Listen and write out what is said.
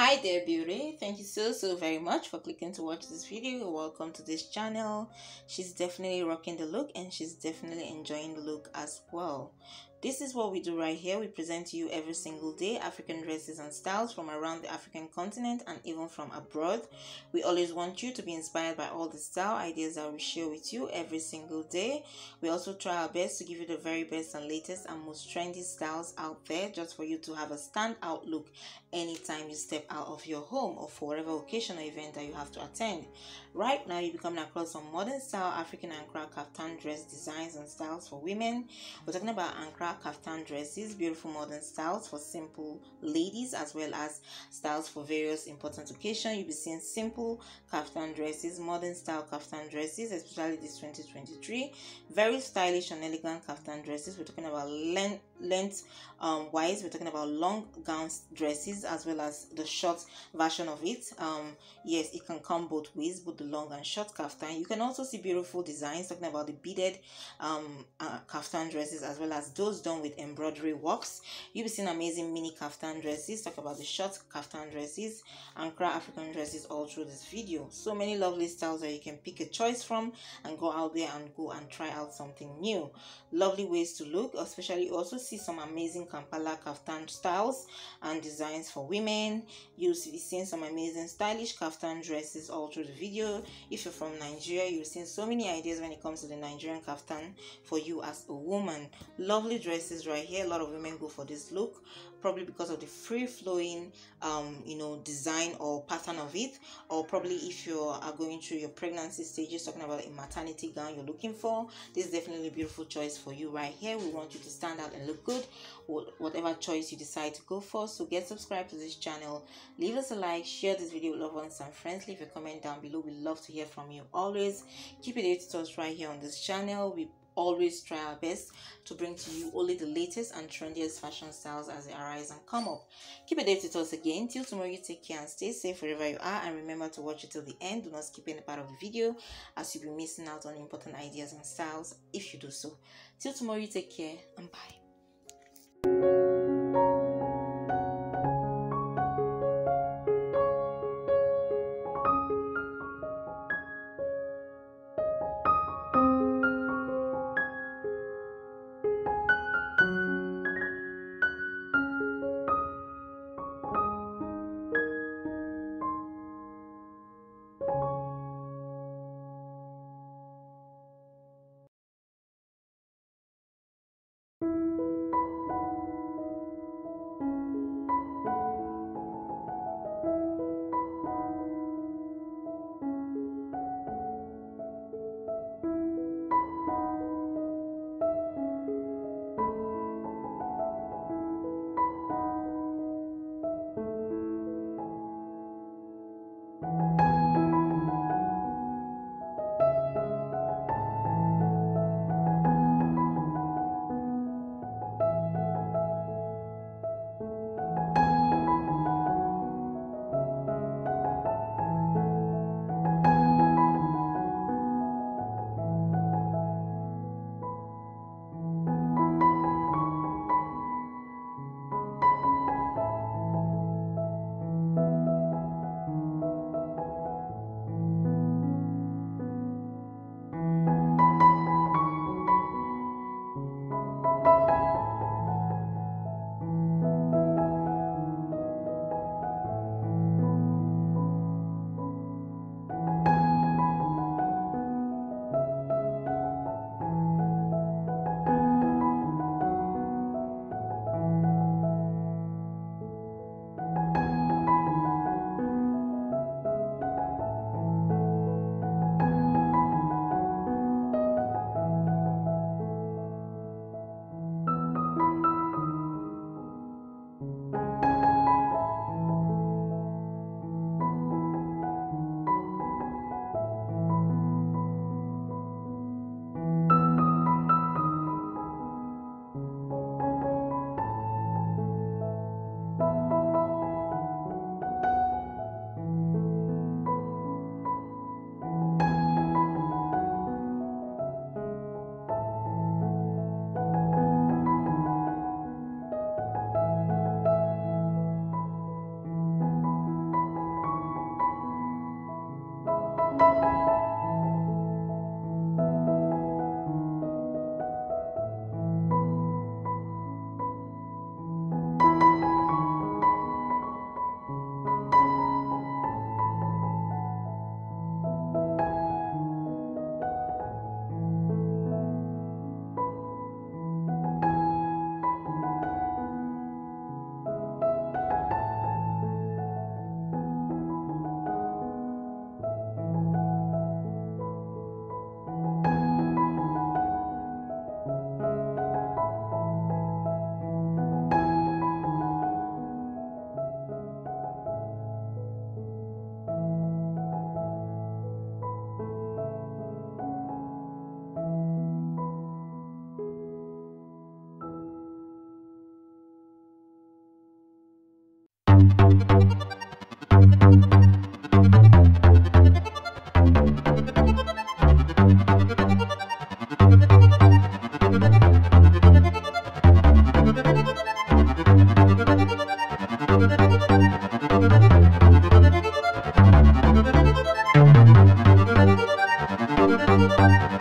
hi there beauty. Thank you so so very much for clicking to watch this video. Welcome to this channel. She's definitely rocking the look and she's definitely enjoying the look as well this is what we do right here. We present to you every single day African dresses and styles from around the African continent and even from abroad. We always want you to be inspired by all the style ideas that we share with you every single day. We also try our best to give you the very best and latest and most trendy styles out there just for you to have a standout look anytime you step out of your home or for whatever occasion or event that you have to attend. Right now, you'll be coming across some modern style African Ankara kaftan dress designs and styles for women. We're talking about Ankara kaftan dresses, beautiful modern styles for simple ladies as well as styles for various important occasions. You'll be seeing simple kaftan dresses, modern style kaftan dresses, especially this 2023. Very stylish and elegant kaftan dresses. We're talking about length, length um, wise. We're talking about long gowns dresses as well as the short version of it. Um, yes, it can come both ways, both the long and short kaftan. You can also see beautiful designs talking about the beaded um, uh, kaftan dresses as well as those done with embroidery works. You'll be seeing amazing mini kaftan dresses, talk about the short kaftan dresses, Ankara African dresses all through this video. So many lovely styles that you can pick a choice from and go out there and go and try out something new. Lovely ways to look, especially also see some amazing Kampala kaftan styles and designs for women. You'll be seeing some amazing stylish kaftan dresses all through the video. If you're from Nigeria, you've seen so many ideas when it comes to the Nigerian kaftan for you as a woman. Lovely dresses right here a lot of women go for this look probably because of the free flowing um you know design or pattern of it or probably if you are going through your pregnancy stages talking about a maternity gown you're looking for this is definitely a beautiful choice for you right here we want you to stand out and look good whatever choice you decide to go for so get subscribed to this channel leave us a like share this video with loved ones and friends leave a comment down below we love to hear from you always keep it editors right here on this channel we always try our best to bring to you only the latest and trendiest fashion styles as they arise and come up. Keep it updated with us again. Till tomorrow, you take care and stay safe wherever you are. And remember to watch it till the end. Do not skip any part of the video as you'll be missing out on important ideas and styles if you do so. Till tomorrow, you take care and bye. Thank you Thank you.